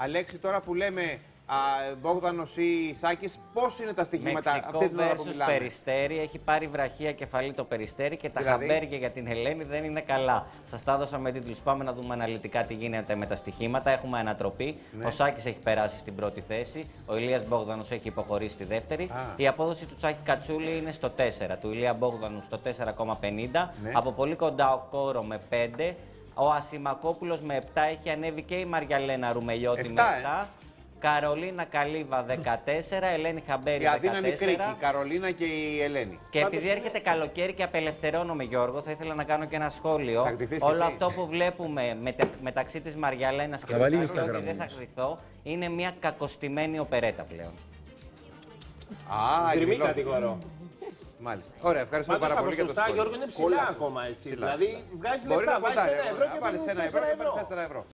Αλέξη, τώρα που λέμε Μπόγδανο ή Σάκης, πώς είναι τα στοιχήματα Μεξικό αυτή την ώρα που versus μιλάμε; Περιστέρι. Έχει πάρει βραχία κεφαλή το Περιστέρι και τα Δηλαδή; χαμπέρια για την Ελένη δεν είναι καλά. Σας τα έδωσα με τίτλους. Πάμε να δούμε αναλυτικά τι γίνεται με τα στοιχήματα. Έχουμε ανατροπή. Ναι. Ο Σάκης έχει περάσει στην πρώτη θέση. Ο Ηλίας Μπόγδανος έχει υποχωρήσει στη δεύτερη. Α. Η απόδοση του Σάκη Κατσούλη είναι στο 4. Του Ηλία Μπόγδανου στο 4,50. Ναι. Από πολύ κοντά ο Κόρο με 5. Ο Ασημακόπουλος με 7 έχει ανέβει και η Μαριαλένα Ρουμελιώτη με Εφτά, ε. 7. Καρολίνα Καλίβα 14, Ελένη Χαμπέρι Η αδύναμη 14. κρίκη, η Καρολίνα και η Ελένη. Και επειδή έρχεται καλοκαίρι και απελευθερώνομαι, Γιώργο, θα ήθελα να κάνω και ένα σχόλιο. Θα κρυφθείς κι Όλο εσύ. αυτό που βλέπουμε μετα- μεταξύ της Μαριαλένας και Θα του βάλει Σάκη, Instagram ότι δεν θα όμως. κρυθώ, είναι μια κακοστημένη οπερέτα πλέον. Α, Γκριμή εκδηλώ. κατηγορώ. Μάλιστα. Ωραία, ευχαριστούμε Πάντως πάρα τα πολύ για το ποσοστά, σχόλιο. Γιώργο, είναι ψηλά Πολλά. ακόμα έτσι. Ψηλά. Δηλαδή βγάζεις Μπορεί λεφτά, να βάζεις ποντάρει. ένα ευρώ και Βάλει παίρνεις ένα ευρώ τέσσερα και παίρνει ευρώ. 4 ευρώ.